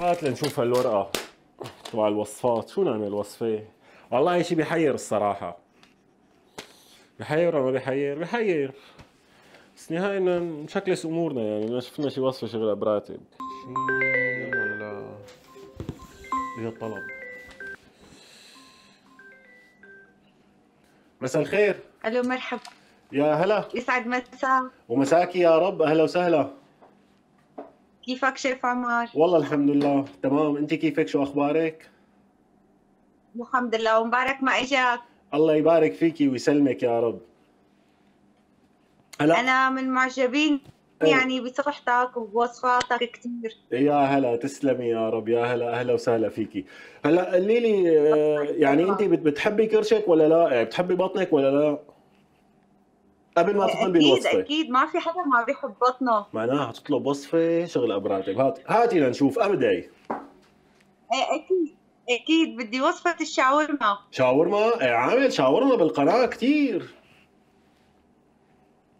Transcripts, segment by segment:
هات لنشوف هالورقة تبع الوصفات. شو نعمل وصفة والله شيء بيحير الصراحة. بحير ولا ما بحير؟ بحير. بس نهاية نشكلس أمورنا يعني ما شفنا شي وصفة شغل براتب ولا اجى الطلب مساء الخير. ألو مرحبا. يا هلا. يسعد مساك. ومساكي يا رب. أهلا وسهلا. كيفك شيف عمار؟ والله الحمد لله تمام. انت كيفك؟ شو أخبارك؟ الحمد لله. ومبارك ما إجاك؟ الله يبارك فيكي ويسلمك يا رب. هلا. أنا من معجبين إيه. يعني بصحتك وبوصفاتك كثير يا هلا تسلمي يا رب. يا هلا أهلا وسهلا فيكي. هلا قولي لي آه، يعني انت بتحبي كرشك ولا لا؟ يعني بتحبي بطنك ولا لا؟ قبل ما تطلبي الوصفه أكيد أكيد. ما في حدا ما بيحب بطنه. معناها تطلب وصفة شغل ابراتب هات هاتي لنشوف. ابدعي إيه أكيد أكيد. بدي وصفة الشاورما. شاورما؟ إيه عامل شاورما بالقناة كثير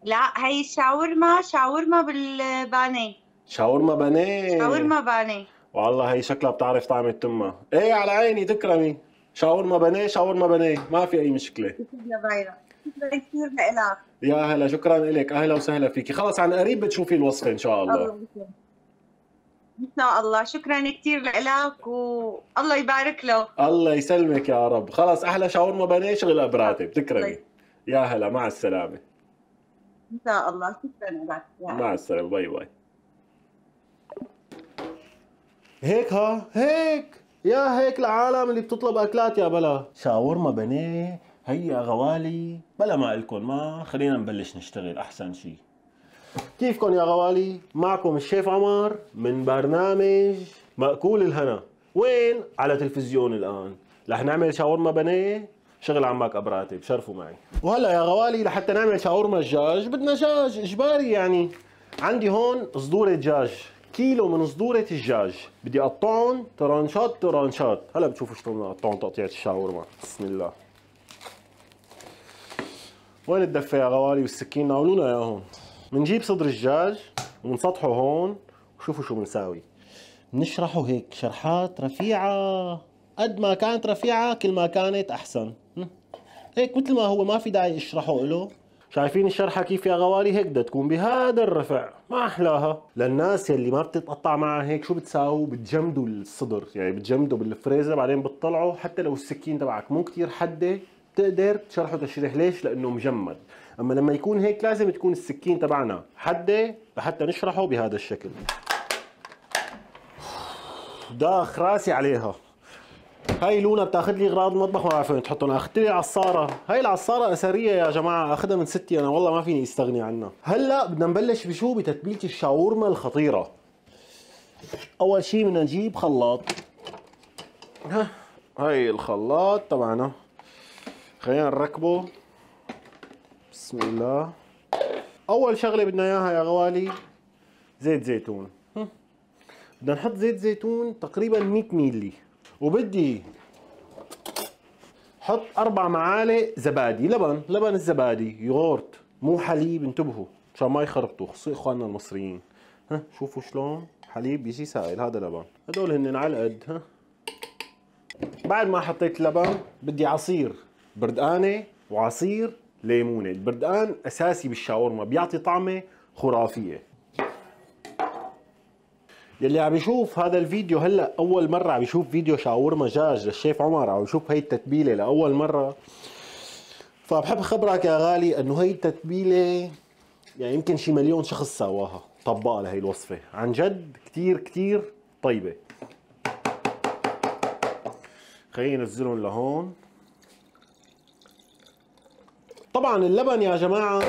لا هي الشاورما شاورما بالبانيه. شاورما بانيه. شاورما بانيه. والله هي شكلها بتعرف طعمة تمها إيه على عيني تكرمي. شاورما بانيه شاورما بانيه. ما في أي مشكلة. كثير لك يا هلا شكرا لك. أهلا وسهلا فيكي خلص عن قريب بتشوفي الوصفه إن شاء الله. إن شاء الله. شكرا كثير لك والله يبارك له. الله يسلمك يا رب. خلص أحلى شاورما بانيه شغل أبو راتب تكرمي. يا هلا مع السلامة. إن شاء الله. شكرا لك مع السلامة. bye bye. هيك ها؟ هيك. يا هيك العالم اللي بتطلب أكلات يا بلا. شاورما بانيه هيا غوالي بلا ما لكم ما خلينا نبلش نشتغل أحسن شيء كيفكم يا غوالي؟ معكم الشيف عمر من برنامج مأكول الهنا. وين؟ على تلفزيون الآن. رح نعمل شاورما بنيه شغل عمك أبراتي بشرفوا معي. وهلا يا غوالي لحتى نعمل شاورما الدجاج بدنا دجاج إجباري يعني. عندي هون صدورة دجاج كيلو من صدورة الدجاج. بدي أقطعهم ترانشات ترانشات. هلا بتشوفوا شلون أقطعهم تقطيعة الشاورما. بسم الله. وين الدفة يا غوالي والسكين ناولونا إياهم. بنجيب صدر الدجاج وبنسطحه هون. وشوفوا شو بنساوي. بنشرحه هيك شرحات رفيعة. قد ما كانت رفيعة كل ما كانت أحسن. هيك مثل ما هو ما في داعي اشرحه له. شايفين الشرحة كيف يا غوالي؟ هيك بدها تكون بهذا الرفع. ما أحلاها. للناس يلي ما بتتقطع معها هيك شو بتساووا بتجمدوا الصدر. يعني بتجمدوا بالفريزر بعدين بتطلعوا. حتى لو السكين تبعك مو كتير حدة بتقدر تشرحه تشريح. ليش؟ لأنه مجمد. أما لما يكون هيك لازم تكون السكين تبعنا حدة لحتى نشرحه بهذا الشكل. داخ راسي عليها. هاي لونا بتاخذ لي أغراض المطبخ ما بعرف وين تحطهم. أخذت لي عصارة. هاي العصارة أثرية يا جماعة أخذها من ستي أنا. والله ما فيني استغني عنها. هلأ بدنا نبلش بشو؟ بتتبيلة الشاورما الخطيرة. أول شيء بدنا نجيب خلاط. ها هاي الخلاط تبعنا. خلينا نركبه. بسم الله. أول شغلة بدنا إياها يا غوالي زيت زيتون. بدنا نحط زيت زيتون تقريبا 100 ميلي وبدي حط أربع معالق زبادي لبن لبن الزبادي يogurt مو حليب انتبهوا عشان ما يخربطوا خصوصي إخواننا المصريين. ها شوفوا شلون حليب بيجي سائل هذا لبن. هدول هن على القد ها. بعد ما حطيت اللبن بدي عصير. بردقانة وعصير ليمونة. البردقان أساسي بالشاورما بيعطي طعمة خرافية. يلي عم يشوف هذا الفيديو هلأ أول مرة عم يشوف فيديو شاورما دجاج للشيف عمر عم يشوف هي التتبيلة لأول مرة. فبحب اخبرك يا غالي إنه هي التتبيلة يعني يمكن شي مليون شخص سواها. طبقها لهي الوصفة. عن جد كثير كثير طيبة. خلينا ننزلهم لهون. طبعا اللبن يا جماعة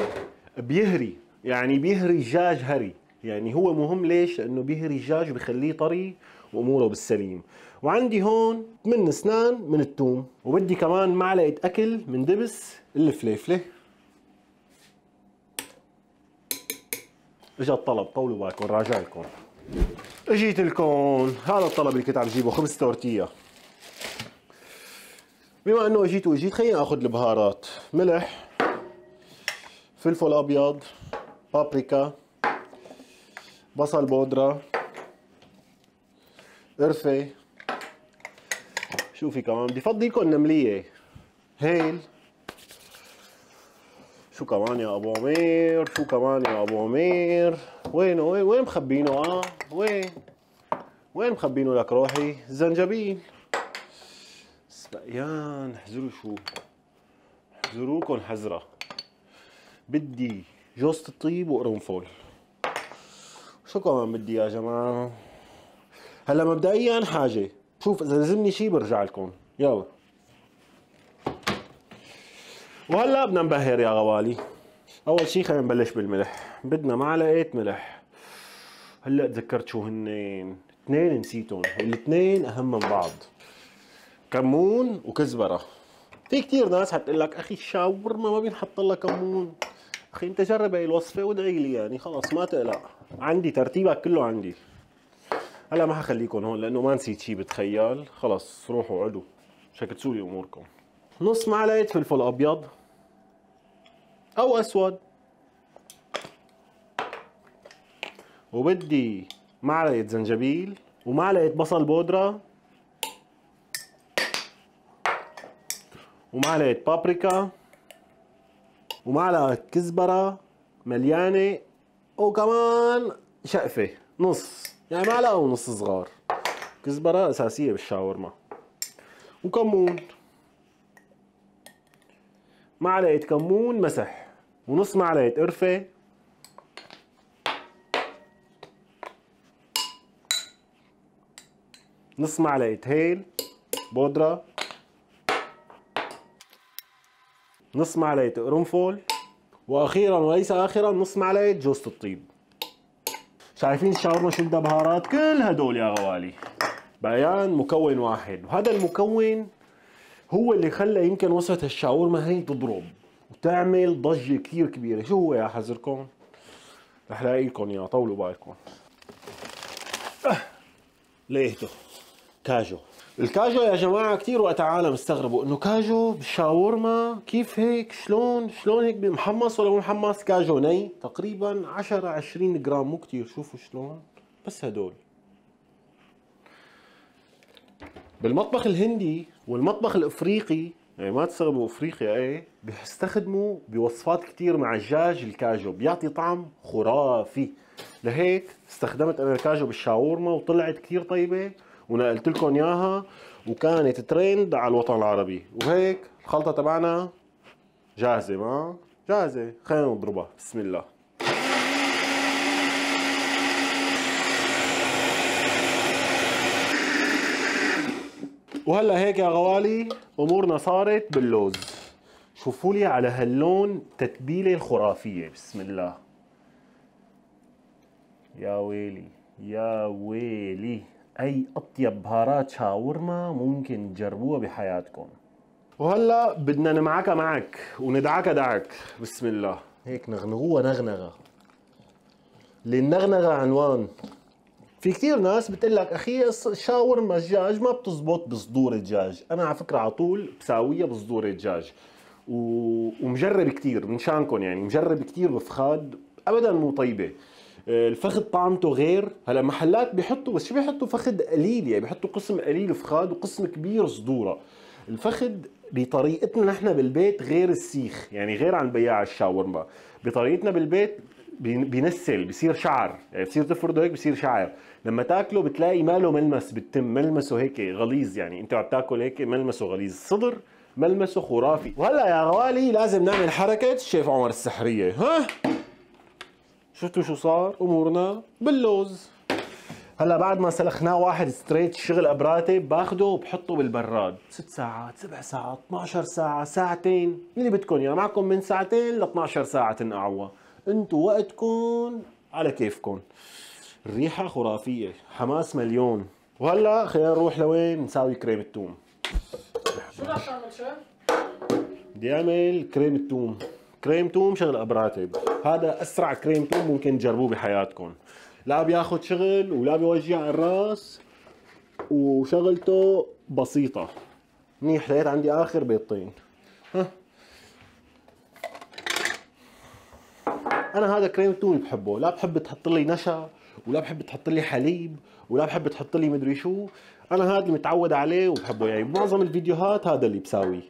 بيهري يعني بيهري الدجاج هري. يعني هو مهم ليش؟ لأنه بيهري الدجاج وبخليه طري وأموره بالسليم. وعندي هون من اسنان من الثوم وبدي كمان معلقة أكل من دبس الفليفلة. اجى الطلب طولوا بالكم راجع لكم. إجيت لكم. هذا الطلب اللي كنت عم جيبه خبز تورتيا بما إنه إجيت وإجيت خليني آخذ البهارات. ملح. فلفل أبيض بابريكا بصل بودرة قرفة. شوفي كمان بدي فضيكم نملية هيل. شو كمان يا أبو عمير؟ شو كمان يا أبو عمير؟ وينه وين وين مخبينه؟ آه وين؟ وين مخبينه لك روحي؟ زنجبيل. سبقيان احذروا شو. احذروكم حذرة. بدي جوزة الطيب وقرنفل شو كمان بدي يا جماعة؟ هلا مبدئيا حاجة. شوف إذا لزمني شي برجع لكم. يلا. وهلا بدنا نبهر يا غوالي. أول شي خلينا نبلش بالملح. بدنا معلقة ملح. هلأ تذكرت شو هنين اثنين نسيتهم. والاثنين أهم من بعض. كمون وكزبرة. في كتير ناس حتقول لك أخي الشاورما ما بينحط لها كمون. أخي أنت جرب هاي الوصفة وادعي لي يعني. خلص ما تقلق. عندي ترتيبك كله عندي. هلا ما حخليكم هون لأنه ما نسيت شي بتخيل. خلص روحوا عدوا. شكتسوا لي أموركم. نص معلقة فلفل أبيض. أو أسود. وبدي معلقة زنجبيل ومعلقة بصل بودرة. ومعلقة بابريكا. ومعلقه كزبرة مليانة وكمان شقفة نص. يعني معلقه ونص صغار. كزبرة أساسية بالشاورما. وكمون. معلقة كمون مسح. ونص معلقة قرفة. نص معلقة هيل. بودرة. نص معلقة قرنفل وأخيرا وليس اخرا نص معلقة جوز الطيب. شايفين الشاورما شو بدها بهارات؟ كل هدول يا غوالي. بيان مكون واحد. وهذا المكون هو اللي خلى يمكن وصفة الشاورما هي تضرب وتعمل ضجة كثير كبيرة. شو هو يا حذركم رح لاقي لكم إياه. طولوا بالكم. أه. لقيته. كاجو. الكاجو يا جماعة كثير وقت عالم استغربوا إنه كاجو بالشاورما كيف هيك؟ شلون؟ شلون هيك محمص ولا مو محمص؟ كاجو ني تقريبا 10 20 جرام مو كثير شوفوا شلون. بس هدول. بالمطبخ الهندي والمطبخ الإفريقي يعني ما تستغربوا إفريقيا إيه؟ بيستخدموا بوصفات كتير مع الدجاج الكاجو بيعطي طعم خرافي. لهيك استخدمت أنا الكاجو بالشاورما وطلعت كتير طيبة. ونقلت لكم إياها وكانت ترند على الوطن العربي. وهيك الخلطة تبعنا جاهزة ما؟ جاهزة. خلينا نضربها. بسم الله. وهلأ هيك يا غوالي أمورنا صارت باللوز. شوفوا لي على هاللون تتبيلة الخرافية. بسم الله. يا ويلي يا ويلي. أي أطيب بهارات شاورما ممكن تجربوها بحياتكم. وهلا بدنا نمعكها معك وندعكها دعك. بسم الله. هيك نغنغوها نغنغة. للنغنغة عنوان. في كثير ناس بتقول لك أخي شاورما الدجاج ما بتزبط بصدور الدجاج. أنا على فكرة على طول بساويها بصدور الدجاج. و... ومجرب كثير من شانكم يعني مجرب كثير بفخاد. ابدا مو طيبة. الفخذ طعمته غير. هلا محلات بيحطوا بس شو بيحطوا؟ فخذ قليل يعني بيحطوا قسم قليل فخاد وقسم كبير صدورة. الفخذ بطريقتنا نحن بالبيت غير السيخ يعني غير عن بياع الشاورما. بطريقتنا بالبيت بينسل بصير شعر. يعني بصير تفرده هيك بصير شعر. لما تاكله بتلاقي ما له ملمس بالتم ملمسه هيك غليظ يعني انت عم تاكل هيك ملمسه غليظ. صدر ملمسه خرافي. وهلا يا غوالي لازم نعمل حركة الشيف عمر السحرية ها؟ شفتوا شو صار؟ أمورنا باللوز. هلا بعد ما سلخناه واحد ستريت شغل أبو راتب باخده وبحطه بالبراد. ست ساعات سبع ساعات 12 ساعة ساعتين. اللي بدكم يا معكم من ساعتين ل 12 ساعة تنقعوها أنتوا وقتكم على كيفكم الريحة خرافية حماس مليون. وهلا خلينا نروح لوين نساوي كريم التوم. شو بدك تعمل شيف؟ بدي أعمل كريم التوم. كريم توم شغل ابراتب هذا أسرع كريم توم ممكن تجربوه بحياتكم. لا بياخذ شغل ولا بيوجع الراس وشغلته بسيطة. منيح لقيت عندي آخر بيضتين. ها. أنا هذا كريم التوم بحبه. لا بحب تحط لي نشا ولا بحب تحط لي حليب ولا بحب تحط لي مدري شو. أنا هذا اللي متعود عليه وبحبه. يعني بمعظم الفيديوهات هذا اللي بساويه.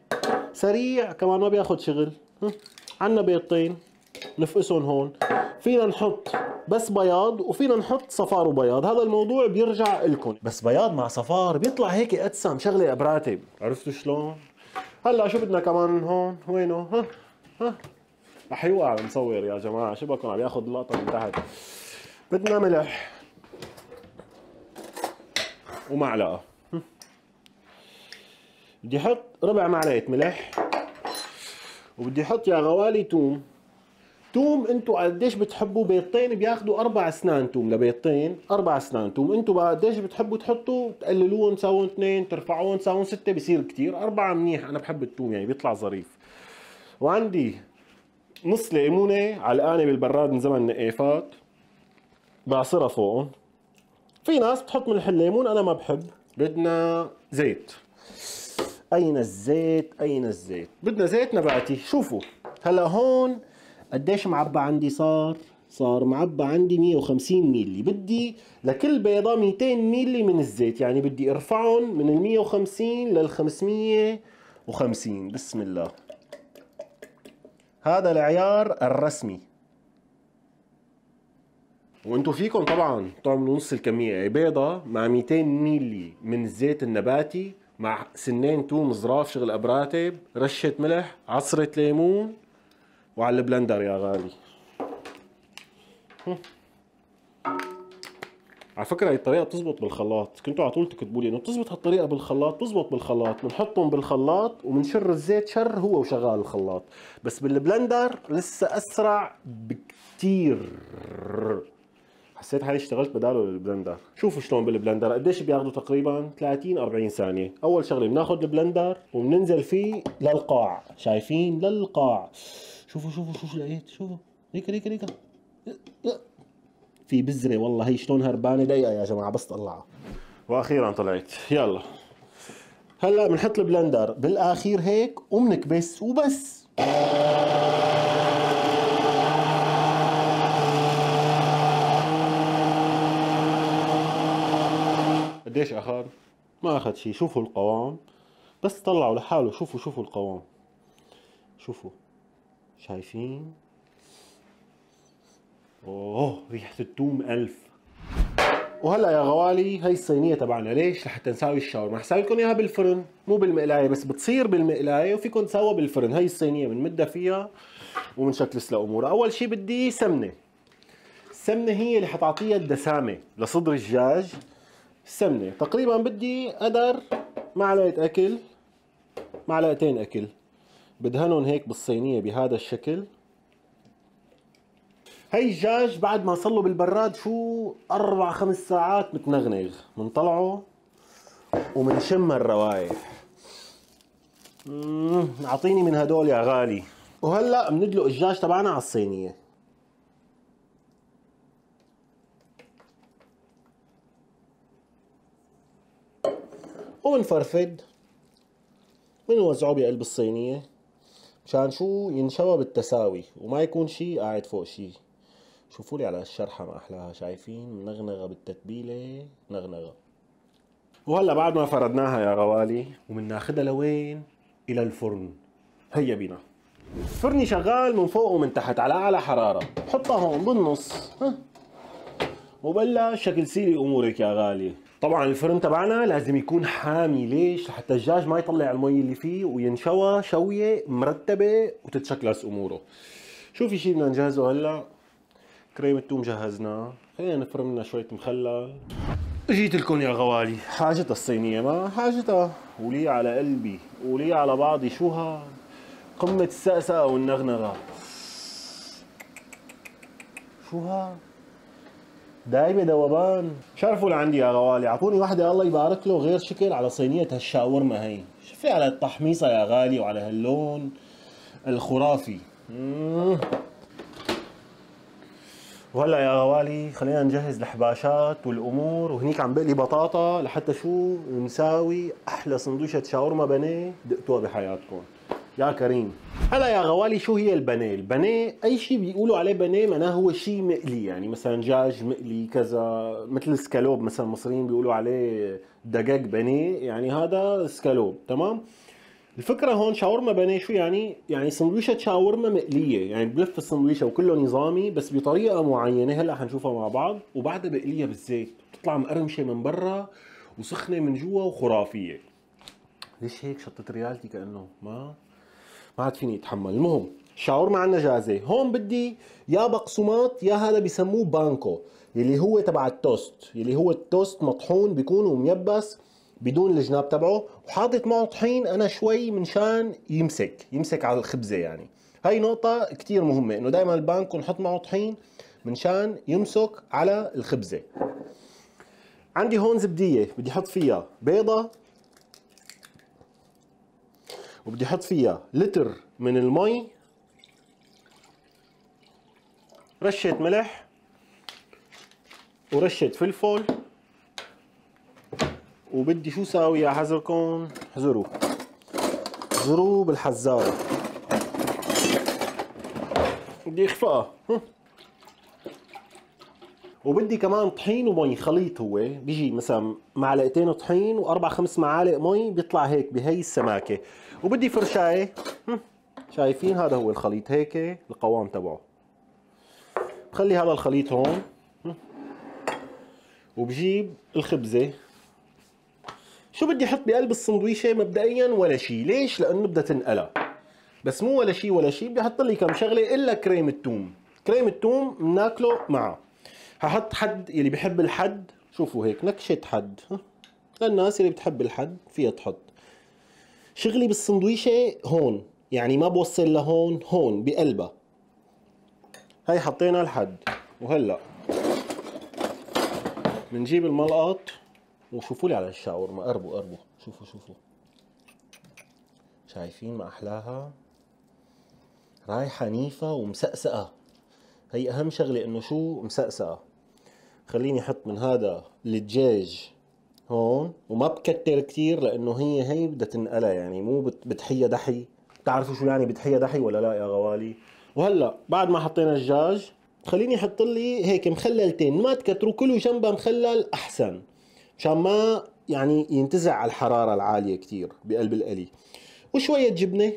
سريع كمان ما بياخذ شغل. ها، عنا بيضتين نفقسهم هون. فينا نحط بس بياض وفينا نحط صفار وبياض. هذا الموضوع بيرجع لكم. بس بياض مع صفار بيطلع هيك اتسم شغلة ابراتب عرفتوا شلون؟ هلأ شو بدنا كمان هون؟ وينه؟ ها؟ ها؟ رح يوقع المصور يا جماعة. شو بكون عم ياخذ اللقطه من تحت؟ بدنا ملح. ومعلقة. بدي أحط ربع معلقة ملح. وبدي أحط يا غوالي توم. توم انتو قديش بتحبوا بيضتين؟ بياخذوا أربع أسنان توم لبيضتين أربع أسنان توم. بقى قديش بتحبوا تحطوا؟ تقللوهم تساوون اثنين ترفعوهم تساوون ستة بصير كتير. أربعة منيح أنا بحب التوم يعني بيطلع ظريف. وعندي نص ليمونة علقانه بالبراد من زمن نقيفات. بعصرها فوقهم في ناس بتحط ملح الليمون أنا ما بحب. بدنا زيت. أين الزيت؟ أين الزيت؟ بدنا زيت نباتي شوفوا. هلا هون قديش معبى عندي صار؟ صار معبى عندي 150 ميلي. بدي لكل بيضة 200 ميلي من الزيت. يعني بدي أرفعهم من ال 150 لل 550 بسم الله. هذا العيار الرسمي. وأنتم فيكم طبعا تعملوا نص الكمية. بيضة مع 200 ميلي من الزيت النباتي. مع سنين توم ظراف شغل أبراتب رشة ملح عصرة ليمون وعلى البلندر يا غالي. على فكرة هي الطريقة بتزبط بالخلاط. كنتوا على طول تكتبوا لي إنه بتزبط هالطريقة بالخلاط بتزبط بالخلاط. بنحطهم بالخلاط وبنشر الزيت شر هو وشغال الخلاط. بس بالبلندر لسه أسرع بكتير. حسيت حالي اشتغلت بداله بالبلندر شوفوا شلون بالبلندر. قديش بياخذوا تقريبا 30 40 ثانية. أول شغلة بناخذ البلندر وبننزل فيه للقاع. شايفين؟ للقاع. شوفوا شوفوا شوفوا لقيت. شوفوا. هيك هيك هيك. في بذرة والله. هي شلون هربانة؟ دقيقة يا جماعة بس طلعها وأخيرا طلعت. يلا. هلأ بنحط البلندر بالآخير هيك وبنكبس وبس. قديش اخذ؟ ما أخذ شيء شوفوا القوام. بس طلعوا لحاله شوفوا شوفوا القوام. شوفوا. شايفين؟ أوه ريحة التوم ألف. وهلأ يا غوالي هي الصينية تبعنا ليش؟ لحتى نساوي الشاورما، رح لكم اياها بالفرن مو بالمقلاية بس بتصير بالمقلاية وفيكم تساوها بالفرن، هي الصينية بنمدها فيها وبنشكلس لأمورها، أول شي بدي سمنة. السمنة هي اللي حتعطيها الدسامة لصدر الدجاج. السمنة تقريبا بدي قدر معلقة أكل معلقتين أكل. بدهنهم هيك بالصينية بهذا الشكل. هي الدجاج بعد ما صلوا بالبراد شو أربع خمس ساعات متنغنغ. منطلعه ومنشم الروايح أعطيني من هدول يا غالي. وهلأ بندلق الدجاج تبعنا على الصينية. وبنفرفد بنوزعه بقلب الصينية؟ مشان شو ينشوى بالتساوي وما يكون شي قاعد فوق شي. شوفوا لي على الشرحة ما أحلاها شايفين؟ منغنغة بالتتبيلة نغنغة. وهلا بعد ما فردناها يا غوالي ومناخدها لوين؟ إلى الفرن. هيا بينا. فرني شغال من فوق ومن تحت على أعلى حرارة. حطها هون بالنص. ها؟ وبلش شكل سيري أمورك يا غالي. طبعا الفرن تبعنا لازم يكون حامي. ليش؟ لحتى الدجاج ما يطلع المي اللي فيه وينشوى شوية مرتبة وتتشكلس أموره. شو في شيء بدنا نجهزه هلأ؟ كريمة توم جهزناه خلينا نفرم لنا شوية مخلل. جيت لكم يا غوالي. حاجتها الصينية ما حاجتها. ولي على قلبي. ولي على بعضي شو ها؟ قمة السقسقة والنغنغة. شو ها؟ دايبة دوبان شرفوا لعندي يا غوالي. أعطوني واحدة الله يبارك له غير شكل على صينية هالشاورما هي. شوفي على التحميصة يا غالي وعلى هاللون الخرافي. وهلا يا غوالي خلينا نجهز الحباشات والأمور. وهنيك عم بقلي بطاطا لحتى شو نساوي أحلى سندويشة شاورما بانيه دقتوها بحياتكم. يا كريم هلا يا غوالي شو هي البانيه البانيه أي شيء بيقولوا عليه بانيه معناه هو شيء مقلي يعني مثلا دجاج مقلي كذا مثل السكالوب مثلا المصريين بيقولوا عليه دجاج بانيه يعني هذا سكالوب تمام الفكرة هون شاورما بانيه شو يعني؟ يعني سندويشة شاورما مقلية، يعني بلف السندويشة وكله نظامي بس بطريقة معينة هلا حنشوفها مع بعض وبعدها بقليها بالزيت، بتطلع مقرمشة من برا وسخنة من جوا وخرافية. ليش هيك شطت ريالتي كأنه ما ما عاد فيني اتحمل، المهم شاورما عنا جاهزة، هون بدي يا بقسماط يا هذا بسموه بانكو يلي هو تبع التوست، يلي هو التوست مطحون بيكون وميبس بدون الجناب تبعه وحاطط معه طحين أنا شوي منشان يمسك يمسك على الخبزة يعني. هاي نقطة كتير مهمة إنه دائما البانكو نحط معه طحين منشان يمسك على الخبزة. عندي هون زبدية بدي أحط فيها بيضة وبدي أحط فيها لتر من المي. رشة ملح ورشة فلفل. وبدي شو ساوي يا حزركم حزروا حزروا بالحزارة. بدي أخفقها. وبدي كمان طحين ومي خليط هو. بيجي مثلا معلقتين طحين وأربع خمس معالق مي بيطلع هيك بهي السماكة. وبدي فرشايه شايفين؟ هذا هو الخليط هيك القوام تبعه. بخلي هذا الخليط هون. وبجيب الخبزة. شو بدي أحط بقلب السندويشة؟ مبدئيا ولا شيء ليش؟ لأنه بدها تنقلى. بس مو ولا شيء ولا شيء بدي أحط لي كم شغلة إلا كريم الثوم كريم الثوم بناكله معه. هحط حد يلي بحب الحد. شوفوا هيك نكشة حد للناس اللي بتحب الحد فيها تحط. شغلي بالسندويشة هون يعني ما بوصل لهون هون بقلبها. هاي حطينا الحد. وهلأ بنجيب الملقط. وشوفوا لي على الشاورما قربوا قربوا. شوفوا شوفوا. شايفين ما أحلاها؟ رايحة نيفة ومسقسقة. هي أهم شغلة إنه شو؟ مسقسقة. خليني أحط من هذا الدجاج هون وما بكتر كتير لأنه هي هي بدها تنقلى يعني مو بتحية دحي. بتعرفوا شو يعني بتحية دحي ولا لا يا غوالي؟ وهلأ بعد ما حطينا الدجاج خليني أحط لي هيك مخللتين ما تكتروا كله جنبها مخلل أحسن. مشان ما يعني ينتزع على الحرارة العالية كتير بقلب القلي. وشوية جبنة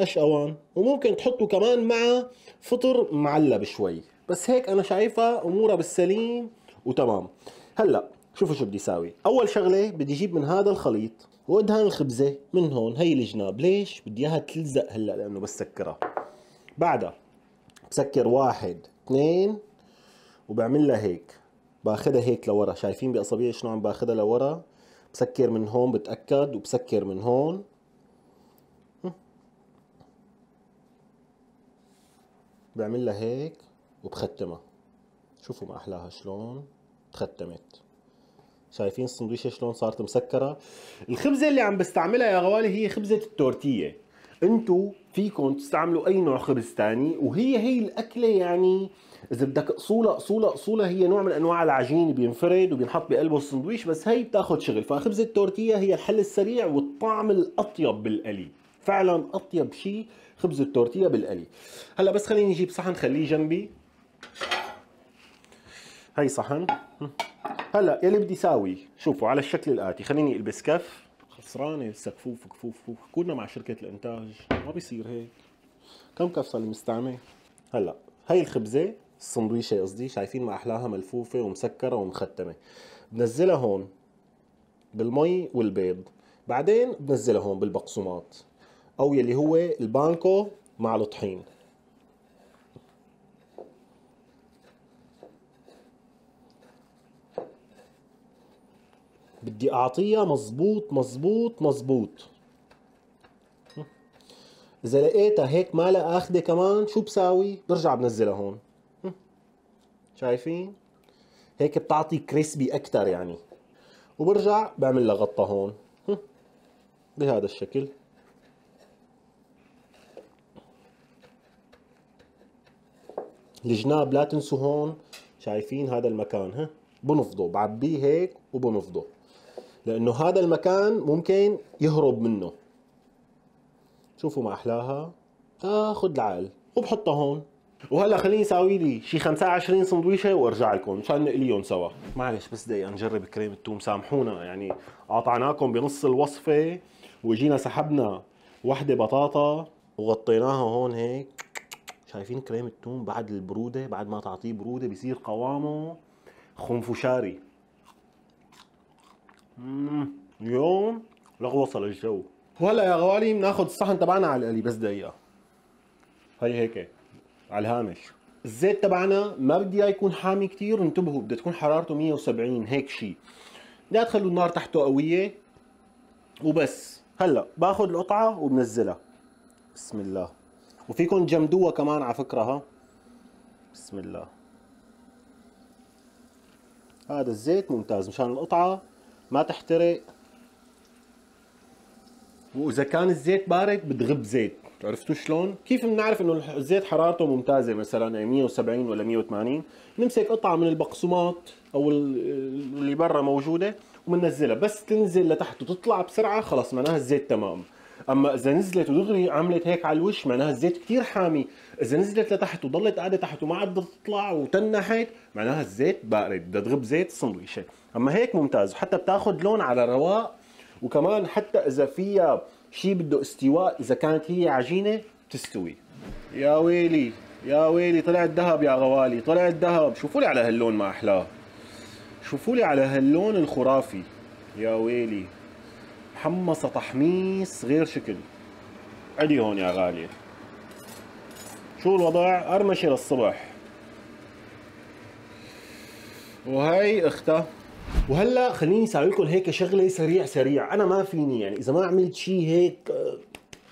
إيش أوان وممكن تحطوا كمان مع فطر معلب شوي. بس هيك أنا شايفها أمورها بالسليم وتمام. هلأ شوفوا شو بدي ساوي أول شغلة بدي أجيب من هذا الخليط وادهن الخبزة من هون هي الجناب. ليش؟ بدي إياها تلزق هلأ لأنه بسكرها. بعدها بسكر واحد اثنين وبعمل لها هيك. باخذها هيك لورا. شايفين بأصابعي شلون عم باخذها لورا؟ بسكر من هون بتأكد وبسكر من هون. بعمل لها هيك. وبختمها شوفوا ما احلاها شلون تختمت. شايفين السندويشة شلون صارت مسكرة؟ الخبزة اللي عم بستعملها يا غوالي هي خبزة التورتية. انتو فيكم تستعملوا أي نوع خبز تاني وهي هي الأكلة يعني إذا بدك اصولها اصولها اصولها هي نوع من أنواع العجين بينفرد وبينحط بقلبه السندويش بس هي بتاخذ شغل. فخبزة التورتية هي الحل السريع والطعم الأطيب بالقلي. فعلا أطيب شيء خبز التورتية بالقلي. هلأ بس خليني أجيب صحن خليه جنبي. هي صحن. هلا يلي بدي ساوي شوفوا على الشكل الآتي. خليني ألبس كف خسرانه سقفوف كفوف كفوف كنا مع شركة الإنتاج. ما بيصير هيك. كم كف صار مستعمل؟ هلا هي الخبزة السندويشة قصدي شايفين ما أحلاها ملفوفة ومسكرة ومختمة. بنزلها هون بالمي والبيض. بعدين بنزلها هون بالبقسماط. أو يلي هو البانكو مع الطحين. بدي أعطيها مزبوط مزبوط مزبوط إذا لقيتها هيك ما لها آخدة كمان شو بساوي؟ برجع بنزلها هون. شايفين؟ هيك بتعطي كريسبي أكثر يعني. وبرجع بعمل لها غطا هون. بهذا الشكل. الجناب لا تنسوا هون. شايفين؟ هذا المكان ها؟ بنفضه بعبيه هيك وبنفضه. لأنه هذا المكان ممكن يهرب منه. شوفوا ما أحلاها. تاخذ العقل. وبحطها هون. وهلا خليني أسوي لي شي 25 سندويشة وأرجع لكم. مشان نقليهم سوا. معلش بس دقيقه نجرب كريم التوم. سامحونا. يعني قاطعناكم بنص الوصفة وجينا سحبنا وحدة بطاطا وغطيناها هون هيك. شايفين كريم التوم بعد البرودة؟ بعد ما تعطيه برودة بيصير قوامه خنفشاري. مم. اليوم لغوصه للجو. وهلا يا غوالي بناخذ الصحن تبعنا على القلي بس دقيقة. هي هيك على الهامش. الزيت تبعنا ما بدي إياه يكون حامي كتير انتبهوا بدها تكون حرارته 170 هيك شيء لا تخلوا النار تحته قوية وبس. هلا باخذ القطعة وبنزلها. بسم الله. وفيكم تجمدوها كمان على فكرة ها. بسم الله. هذا الزيت ممتاز مشان القطعة ما تحترق. وإذا كان الزيت بارد بتغب زيت. عرفتوا شلون؟ كيف بنعرف إنه الزيت حرارته ممتازة؟ مثلا 170 ولا 180 نمسك قطعة من البقسماط أو اللي برا موجودة وبننزلها. بس تنزل لتحت وتطلع بسرعة خلص معناها الزيت تمام. أما إذا نزلت ودغري عملت هيك على الوش معناها الزيت كثير حامي. إذا نزلت لتحت وضلت قاعدة تحت وما عاد تطلع وتنحت معناها الزيت بارد بدها تغب زيت السندويشه أما هيك ممتاز وحتى بتاخذ لون على رواق وكمان حتى إذا فيها شيء بده استواء إذا كانت هي عجينة بتستوي. يا ويلي يا ويلي طلع الذهب يا غوالي طلع الذهب شوفوا لي على هاللون ما أحلاه. شوفوا لي على هاللون الخرافي. يا ويلي. محمصة تحميص غير شكل. عدي هون يا غالية شو الوضع؟ ارمشي للصبح وهي اختها وهلأ خليني أسوي لكم هيك شغلة سريع سريع. أنا ما فيني يعني. إذا ما عملت شيء هيك آه،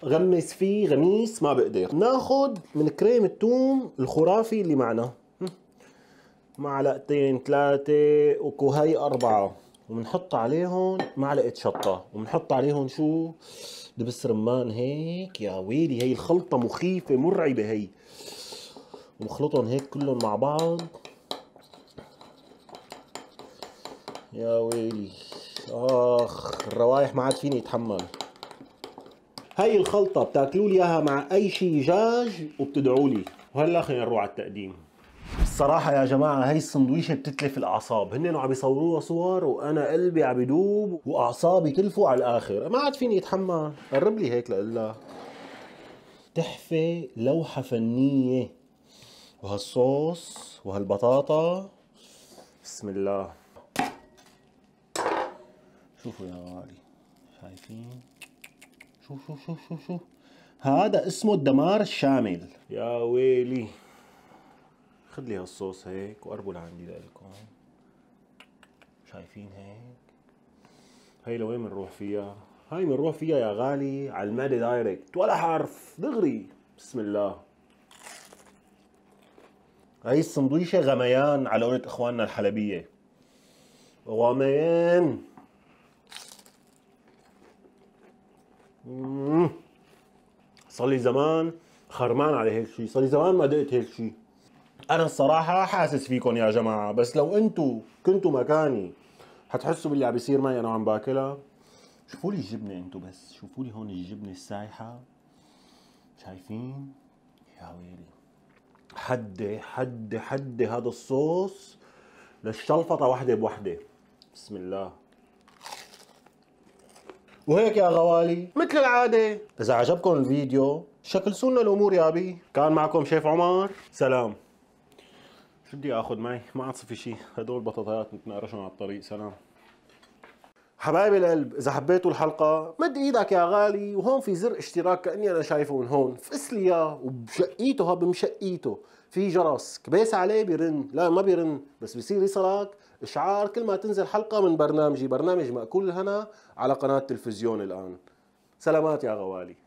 غمس فيه غميس ما بقدر. ناخذ من كريم التوم الخرافي اللي معنا. معلقتين ثلاثة وكوهي أربعة. وبنحط عليهم معلقة شطة. وبنحط عليهم شو؟ دبس رمان هيك يا ويلي. هي الخلطة مخيفة مرعبة هي. ومخلطهم هيك كلهم مع بعض. يا ويلي. آخ الروايح ما عاد فيني أتحمل. هاي الخلطة بتاكلوا لي إياها مع أي شيء جاج وبتدعوا لي. وهلا خلينا نروح على التقديم. الصراحة يا جماعة هاي السندويشة بتتلف الأعصاب. هن عم بيصوروها صور وأنا قلبي عم بدوب وأعصابي تلفوا على الآخر. ما عاد فيني أتحمل قرب لي هيك لقلها تحفة لوحة فنية. وهالصوص وهالبطاطا. بسم الله. شوفوا يا غالي. شايفين؟ شوف شوف شوف شوف شوف. هذا اسمه الدمار الشامل. يا ويلي. خذ لي هالصوص هيك وقربوا لعندي لكم شايفين هيك؟ هي لوين بنروح فيها؟ هاي بنروح فيها يا غالي على المعدة دايركت. ولا حرف دغري. بسم الله. هاي السندويشة غميان على قولة إخواننا الحلبية. غميان. صار لي زمان خرمان على هيك شيء صار لي زمان ما دقت هيك شيء أنا الصراحة حاسس فيكم يا جماعة بس لو أنتم كنتوا مكاني حتحسوا باللي عم بيصير معي أنا وعم باكلها. شوفوا لي الجبنه أنتم بس شوفوا لي هون الجبنة السايحة. شايفين؟ يا ويلي. حد حد حد هذا الصوص للشلفطة وحدة بوحدة. بسم الله. وهيك يا غوالي مثل العادة. إذا عجبكم الفيديو شكلسوا لنا الأمور يا أبي. كان معكم شيف عمر. سلام. شو بدي آخذ معي؟ ما عاد في شيء، هدول بطاطايات متنقرشهم على الطريق، سلام. حبايبي القلب، إذا حبيتوا الحلقة مد إيدك يا غالي وهون في زر اشتراك كأني أنا شايفه من هون، فقس لي إياه وبشقيته ها بمشقيته، في جرس، كبيس عليه بيرن، لا ما بيرن، بس بصير يصلك إشعار كل ما تنزل حلقة من برنامجي، برنامج مأكول الهنا على قناة تلفزيون الآن. سلامات يا غوالي.